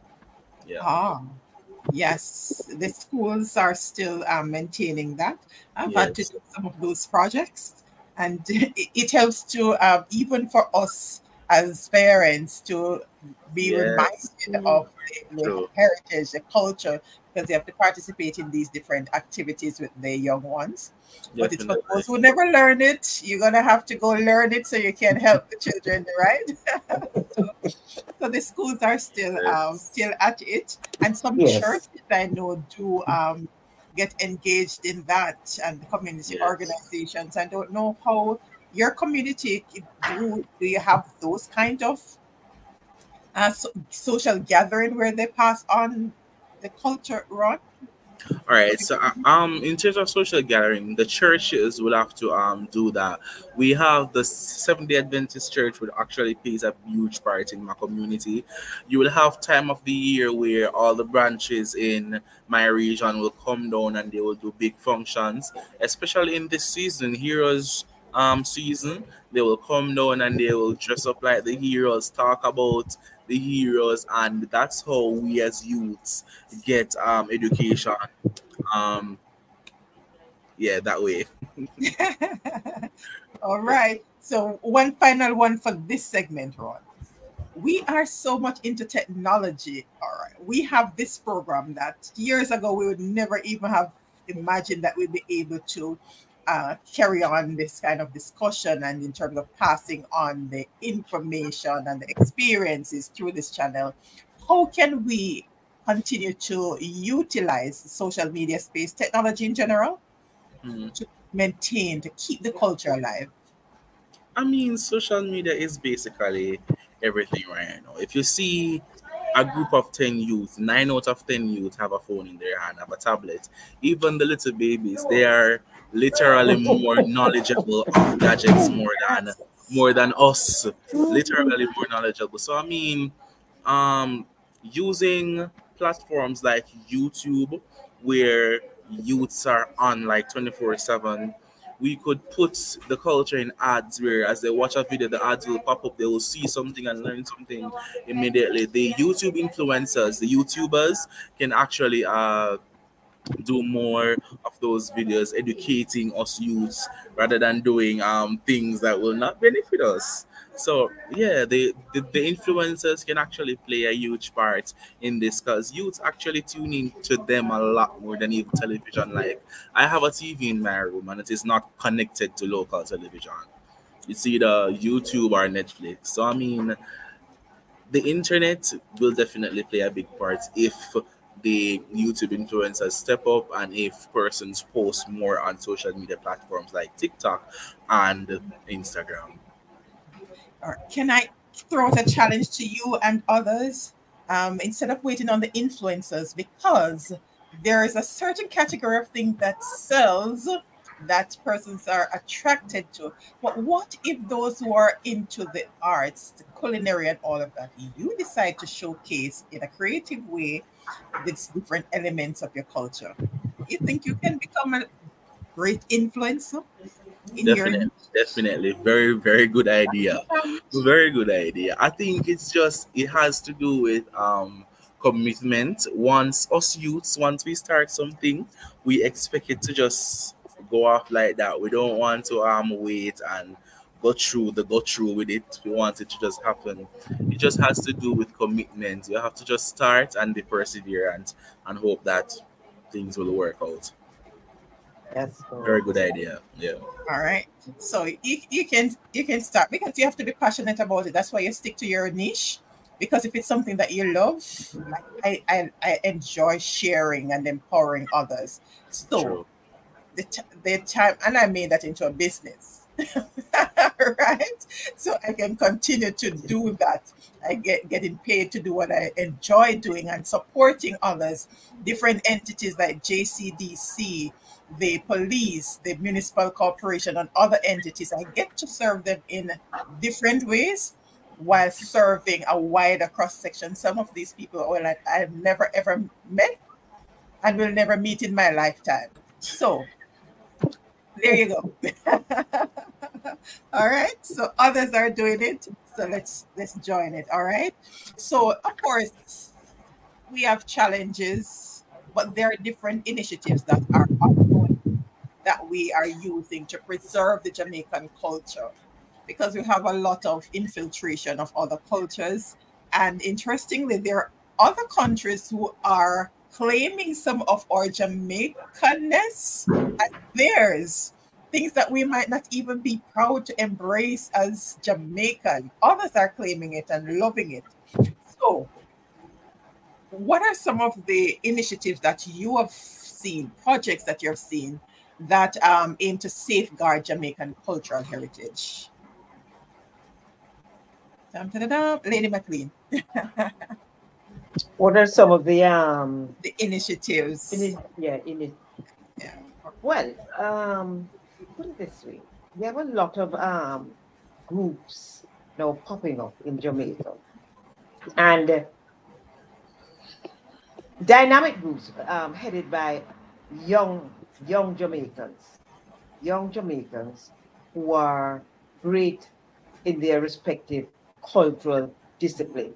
Yeah. Ah, yes, the schools are still um, maintaining that. I've yes. had to do some of those projects, and it, it helps to uh, even for us as parents to be yes. reminded of the, the heritage, the culture, because they have to participate in these different activities with their young ones. Definitely. But it's for those who never learn it, you're gonna have to go learn it so you can help the children, right? so, So the schools are still um, still at it, and some Yes. churches I know do um, get engaged in that, and community Yes. organizations. I don't know how your community do. Do you have those kind of uh, so, social gathering where they pass on the culture, Ron? All right. So, uh, um, in terms of social gathering, the churches will have to um do that. We have the Seventh Day Adventist Church, which actually plays a huge part in my community. You will have time of the year where all the branches in my region will come down and they will do big functions, especially in this season, Heroes um season. They will come down and they will dress up like the heroes, talk about the heroes, and that's how we as youths get um education um yeah that way All right. So one final one for this segment, Ron. We are so much into technology. All right. We have this program that years ago we would never even have imagined that we'd be able to uh, carry on this kind of discussion and in terms of passing on the information and the experiences through this channel. How can we continue to utilize social media space, technology in general, Mhm. to maintain, to keep the culture alive? i mean social media is basically everything right now if you see a group of 10 youth 9 out of 10 youth have a phone in their hand have a tablet even the little babies they are literally more knowledgeable of gadgets more than more than us. Literally more knowledgeable. So i mean um using platforms like youtube where youths are on like 24 7 we could put the culture in ads where as they watch a video the ads will pop up. They will see something and learn something immediately. The youtube influencers the youtubers can actually uh do more of those videos educating us youths rather than doing um things that will not benefit us. So yeah the the, the influencers can actually play a huge part in this because youths actually tune in to them a lot more than even television. Like i have a tv in my room and it is not connected to local television. It's either youtube or netflix. So i mean the internet will definitely play a big part if the YouTube influencers step up and if persons post more on social media platforms like TikTok and Instagram. Can I throw out a challenge to you and others? Um, instead of waiting on the influencers, because there is a certain category of thing that sells that persons are attracted to. But what if those who are into the arts, the culinary, and all of that, you decide to showcase in a creative way these different elements of your culture? You think you can become a great influencer in Definitely, definitely, very, very good idea. Very good idea. I think it's just it has to do with um commitment. Once us youths, once we start something, we expect it to just go off like that. We don't want to um wait and go through the go through with it. We want it to just happen. It just has to do with commitment. You have to just start and be perseverant and hope that things will work out. Yes. Very good idea. Yeah. All right. So you, you can you can start because you have to be passionate about it. That's why you stick to your niche. Because if it's something that you love, like I, I, I enjoy sharing and empowering others. So True. the, t- the time and I made that into a business. right? So I can continue to do that. I get getting paid to do what I enjoy doing and supporting others, different entities like JCDC, the police, the municipal corporation, and other entities. I get to serve them in different ways while serving a wider cross section. Some of these people well, I, I've never ever met and will never meet in my lifetime. So there you go. all right. So others are doing it. So let's let's join it. All right. So of course we have challenges, but there are different initiatives that are ongoing that we are using to preserve the Jamaican culture because we have a lot of infiltration of other cultures. And interestingly, there are other countries who are claiming some of our Jamaicanness as theirs, things that we might not even be proud to embrace as Jamaican. Others are claiming it and loving it. So, what are some of the initiatives that you have seen, projects that you have seen that um, aim to safeguard Jamaican cultural heritage? Lady McLean. what are some of the um the initiatives? In, yeah, in it. Yeah. Well, um, put it this way: we have a lot of um groups now popping up in Jamaica, and uh, dynamic groups um, headed by young young Jamaicans, young Jamaicans who are great in their respective cultural discipline.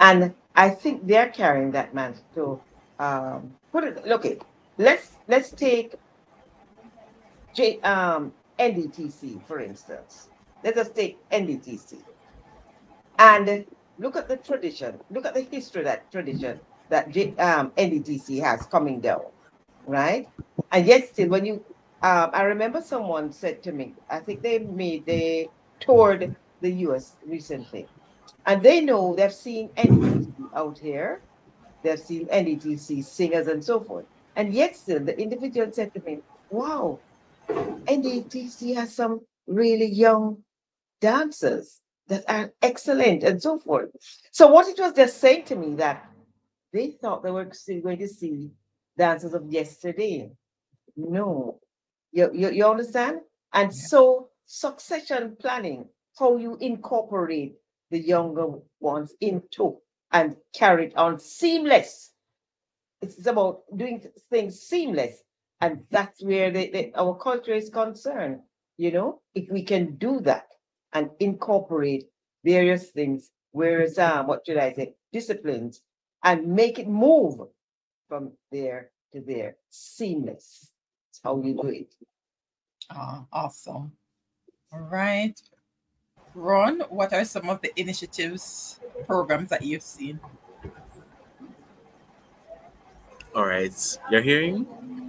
And I think they're carrying that mantle to um, put it. Look, it. Let's let's take J, um, NDTC for instance. Let us take NDTC and look at the tradition. Look at the history that tradition that J, um, NDTC has coming down, right? And yet, still, when you, um, I remember someone said to me, I think they made they toured the US recently. And they know they've seen NDTC out here, they've seen NDTC singers and so forth. And yet still the individual said to me, Wow, NDTC has some really young dancers that are excellent and so forth. So what it was just saying to me that they thought they were still going to see dancers of yesterday. No. You, you, you understand? And yeah. so succession planning how you incorporate the younger ones into and carried on seamless. It's about doing things seamless. And that's where our culture is concerned. You know, if we can do that and incorporate various things, whereas um, what should I say, disciplines, and make it move from there to there, seamless. That's how you do it. Oh, awesome. All right. Ron, what are some of the initiatives, programs that you've seen? All right. You're hearing?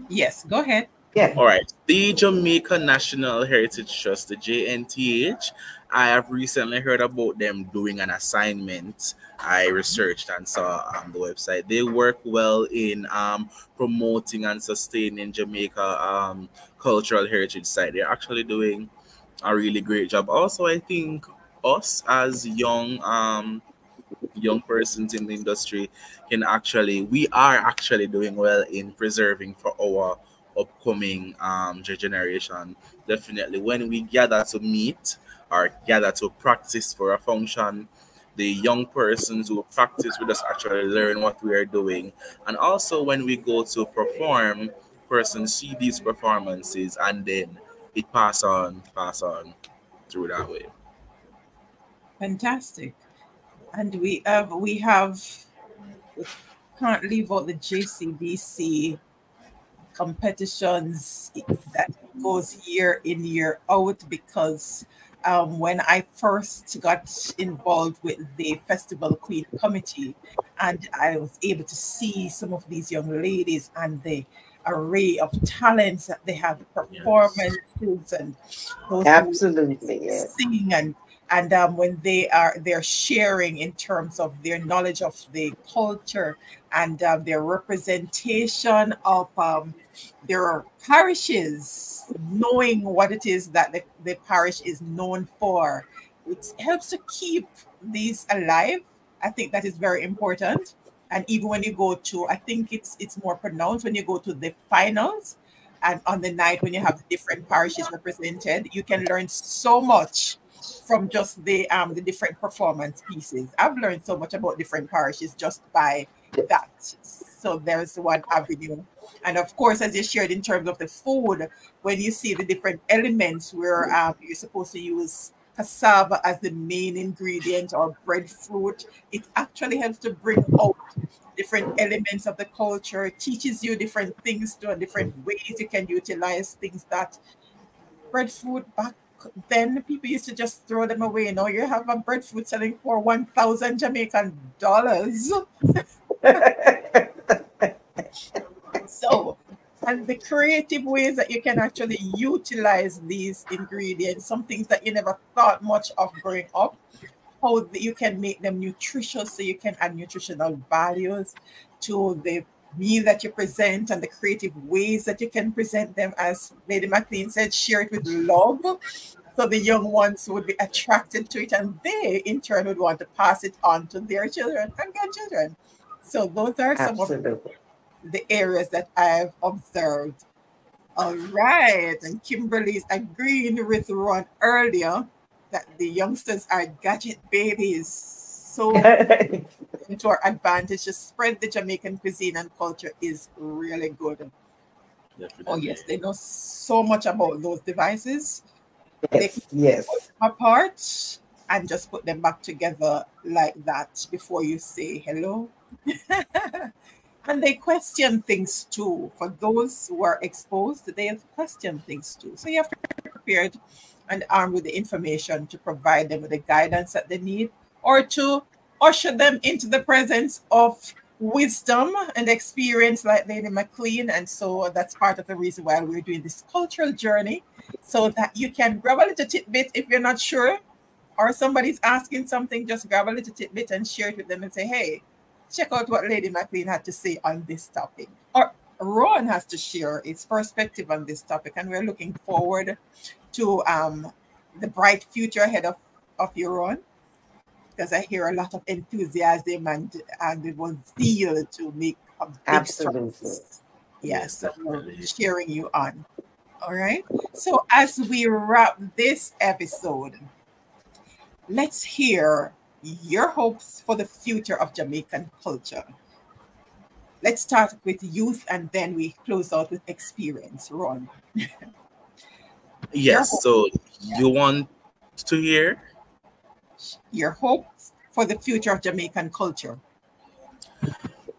Yes, go ahead. Yeah. All right. The Jamaica National Heritage Trust, the JNTH, I have recently heard about them doing an assignment. I researched and saw on the website. They work well in um, promoting and sustaining Jamaica um, cultural heritage site. They're actually doing a really great job. Also, I think us as young um young persons in the industry can actually we are actually doing well in preserving for our upcoming um generation. Definitely when we gather to meet or gather to practice for a function, the young persons who practice with us actually learn what we are doing. And also when we go to perform, persons see these performances and then it pass on, pass on through that way. Fantastic. And we have we have can't leave out the JCDC competitions that goes year in year out because um, when I first got involved with the Festival Queen Committee, and I was able to see some of these young ladies and the array of talents that they have, performances yes. and those absolutely yes. sing and and um, when they are they're sharing in terms of their knowledge of the culture and um, their representation of um, their parishes, knowing what it is that the, the parish is known for, it helps to keep these alive. I think that is very important and even when you go to i think it's it's more pronounced when you go to the finals and on the night when you have different parishes represented you can learn so much from just the um the different performance pieces. I've learned so much about different parishes just by that. So there's one avenue. And of course as you shared in terms of the food when you see the different elements where um, you're supposed to use cassava as the main ingredient or breadfruit. It actually helps to bring out different elements of the culture, teaches you different things to different ways you can utilize things that breadfruit back then people used to just throw them away. You know, you have a breadfruit selling for 1,000 Jamaican dollars. so and the creative ways that you can actually utilize these ingredients, some things that you never thought much of growing up. how you can make them nutritious so you can add nutritional values to the meal that you present and the creative ways that you can present them as lady mclean said share it with love so the young ones would be attracted to it and they in turn would want to pass it on to their children and grandchildren so those are some Absolutely. of the areas that i've observed all right and kimberly's agreeing with ron earlier that the youngsters are gadget babies. So to our advantage to spread the Jamaican cuisine and culture is really good. Oh, Definitely. Oh yes, they know so much about those devices. Yes, yes. apart and just put them back together like that before you say hello. and they question things too. For those who are exposed, they have questioned things too. So you have to be prepared and armed with the information to provide them with the guidance that they need or to usher them into the presence of wisdom and experience like Lady McLean. And so that's part of the reason why we're doing this cultural journey so that you can grab a little tidbit if you're not sure or somebody's asking something, just grab a little tidbit and share it with them and say, hey, check out what Lady McLean had to say on this topic. Or Ron has to share his perspective on this topic. And we're looking forward to um, the bright future ahead of, of your own because I hear a lot of enthusiasm and and it was zeal to make a big Absolutely. Yes, so cheering you on. All right. So as we wrap this episode, let's hear your hopes for the future of Jamaican culture. Let's start with youth and then we close out with experience. Ron. Yes. So you want to hear your hopes for the future of Jamaican culture?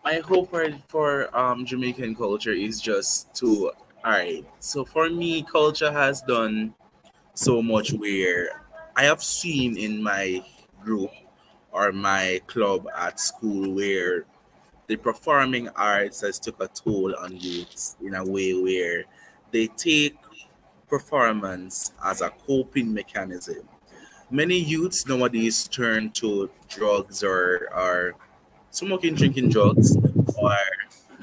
My hope for, for um, Jamaican culture is just to all right. So for me, culture has done so much where I have seen in my group or my club at school where the performing arts has took a toll on youths in a way where they take performance as a coping mechanism. Many youths nowadays turn to drugs or, or smoking, drinking drugs or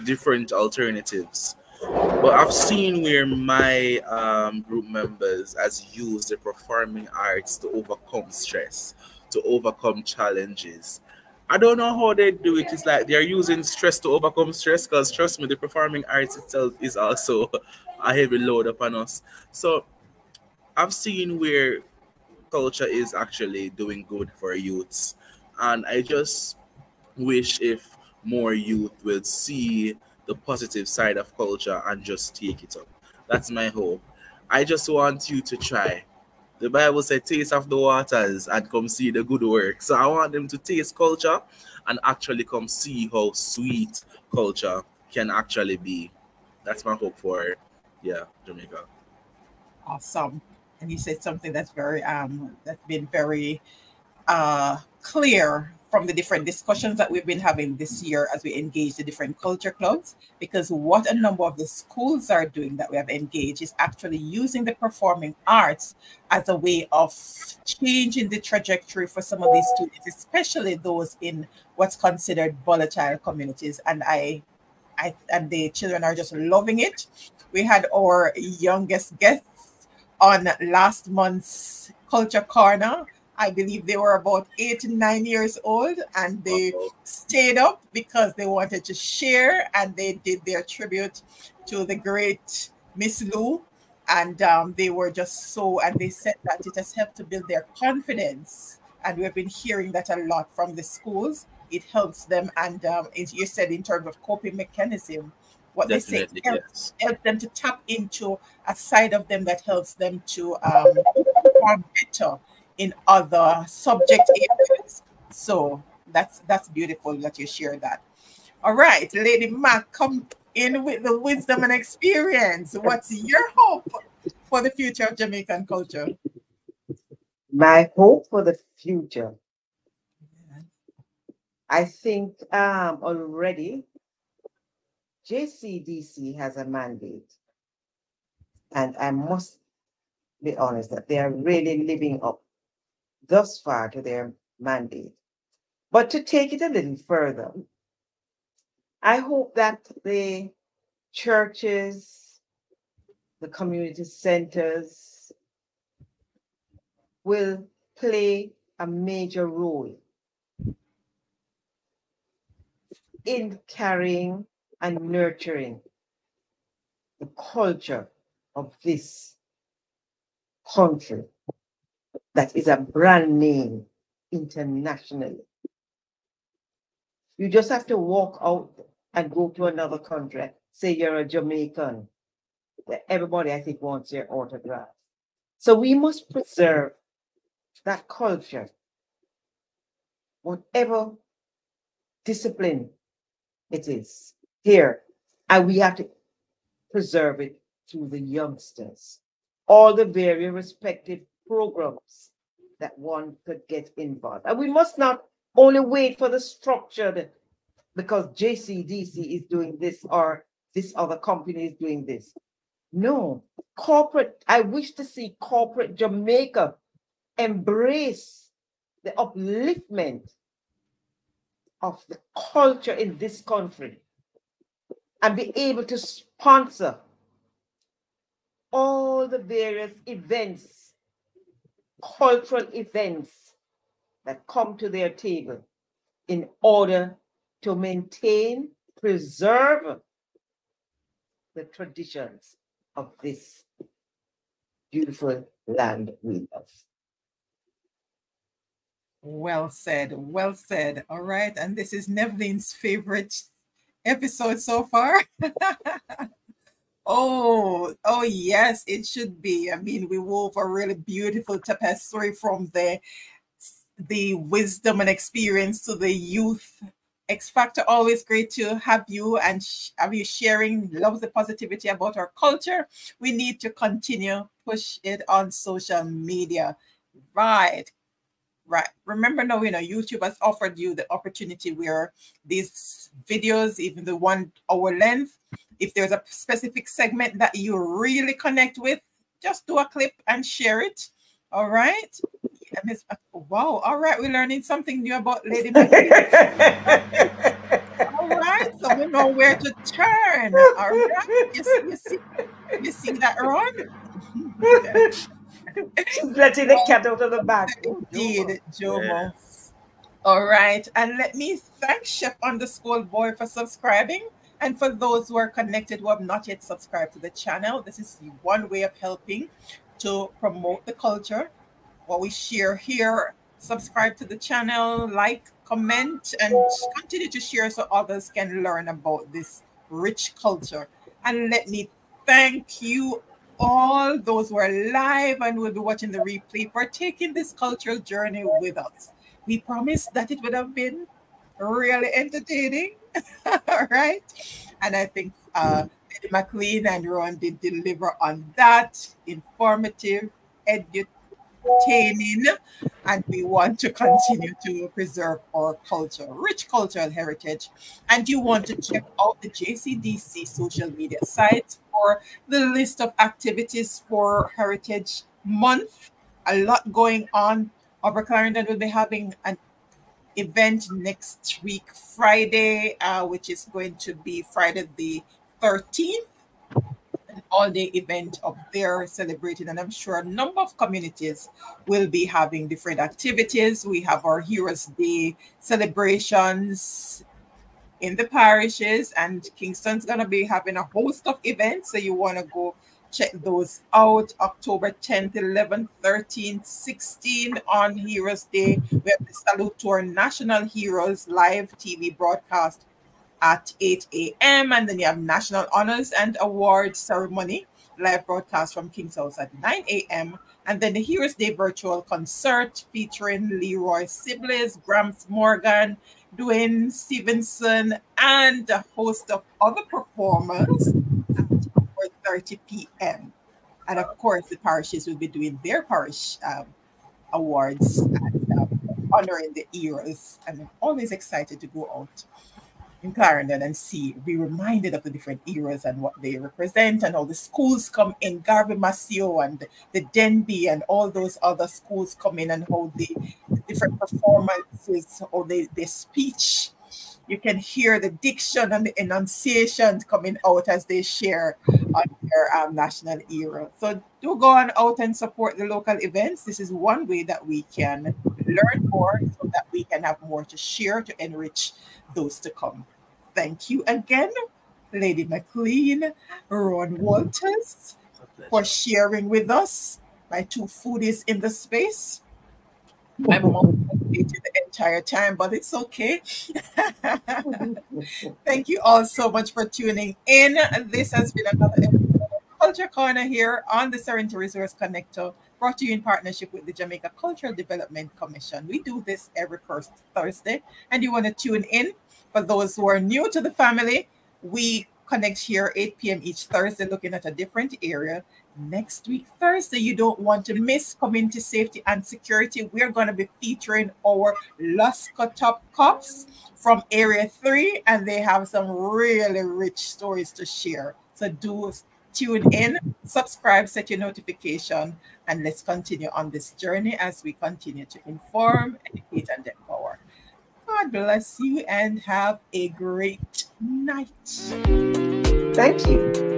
different alternatives. But I've seen where my um, group members has used the performing arts to overcome stress, to overcome challenges. I don't know how they do it. It's like they're using stress to overcome stress because trust me, the performing arts itself is also a heavy load upon us. So I've seen where culture is actually doing good for youths. And I just wish if more youth will see the positive side of culture and just take it up. That's my hope. I just want you to try. The Bible said, taste of the waters and come see the good work. So I want them to taste culture and actually come see how sweet culture can actually be. That's my hope for yeah, Jamaica. Awesome. And you said something that's very um that's been very uh clear from the different discussions that we've been having this year as we engage the different culture clubs because what a number of the schools are doing that we have engaged is actually using the performing arts as a way of changing the trajectory for some of these students especially those in what's considered volatile communities and i I, and the children are just loving it we had our youngest guests on last month's Culture Corner. I believe they were about eight to nine years old and they Uh-oh. stayed up because they wanted to share and they did their tribute to the great Miss Lou. And um, they were just so, and they said that it has helped to build their confidence. And we've been hearing that a lot from the schools. It helps them. And um, as you said, in terms of coping mechanism, what Definitely, they say helps, yes. help them to tap into a side of them that helps them to um, perform better in other subject areas. So that's that's beautiful that you share that. All right, Lady Mac, come in with the wisdom and experience. What's your hope for the future of Jamaican culture? My hope for the future. I think um, already JCDC has a mandate, and I must be honest that they are really living up thus far to their mandate. But to take it a little further, I hope that the churches, the community centers will play a major role in carrying and nurturing the culture of this country that is a brand name internationally. You just have to walk out and go to another country. Say you're a Jamaican. Everybody, I think, wants your autograph. So we must preserve that culture, whatever discipline it is here. And we have to preserve it through the youngsters. All the various respective programs that one could get involved. And we must not only wait for the structured because JCDC is doing this or this other company is doing this. No, corporate, I wish to see corporate Jamaica embrace the upliftment of the culture in this country and be able to sponsor all the various events, cultural events that come to their table in order to maintain, preserve the traditions of this beautiful land we love. Well said. Well said. All right. And this is Nevlin's favorite episode so far. oh, oh yes, it should be. I mean, we wove a really beautiful tapestry from the the wisdom and experience to the youth X Factor. Always great to have you and have you sharing loves the positivity about our culture. We need to continue push it on social media. Right. Right. Remember now, you know, YouTube has offered you the opportunity where these videos, even the one hour length, if there's a specific segment that you really connect with, just do a clip and share it. All right. wow. All right. We're learning something new about Lady All right. So we know where to turn. All right. You see, you see, you see that, Ron? letting the cat out of the bag. Indeed, Jomo. Yeah. All right. And let me thank Chef underscore boy for subscribing. And for those who are connected who have not yet subscribed to the channel, this is one way of helping to promote the culture. What we share here, subscribe to the channel, like, comment, and continue to share so others can learn about this rich culture. And let me thank you all those who are live and will be watching the replay for taking this cultural journey with us. We promise that it would have been really entertaining. all right. And I think uh, McLean and Ron did deliver on that informative, entertaining, and we want to continue to preserve our culture, rich cultural heritage. And you want to check out the JCDC social media sites for the list of activities for Heritage Month. A lot going on. Upper Clarendon will be having an event next week, Friday, uh, which is going to be Friday the 13th an all day event up there celebrating. And I'm sure a number of communities will be having different activities. We have our Heroes Day celebrations in the parishes, and Kingston's going to be having a host of events. So you want to go check those out October 10th, 11th, 13th, 16th on Heroes Day. We have the Salute to our National Heroes live TV broadcast at 8 a.m. And then you have National Honors and Awards Ceremony, live broadcast from King's House at 9 a.m. And then the Heroes Day virtual concert featuring Leroy Sibbles, Gramps Morgan, Duane Stephenson, and a host of other performers at 4.30 p.m. And of course, the parishes will be doing their parish um, awards and um, honoring the eras. And I'm always excited to go out in Clarendon and see, be reminded of the different eras and what they represent and all the schools come in, Garvey Maceo and the Denbigh and all those other schools come in and how the different performances or the, the speech. You can hear the diction and the enunciation coming out as they share on their um, national era. So do go on out and support the local events. This is one way that we can learn more so that we can have more to share to enrich those to come. Thank you again, Lady McLean, Ron Walters, for sharing with us my two foodies in the space. I'm the entire time, but it's okay. Thank you all so much for tuning in. This has been another episode of Culture Corner here on the Serenity Resource Connector, brought to you in partnership with the Jamaica Cultural Development Commission. We do this every first Thursday, and you want to tune in. For those who are new to the family, we connect here 8 p.m. each Thursday, looking at a different area next week, Thursday, you don't want to miss community safety and security. We're going to be featuring our Lusco top cops from Area 3, and they have some really rich stories to share. So do tune in, subscribe, set your notification, and let's continue on this journey as we continue to inform, educate, and empower. God bless you and have a great night. Thank you.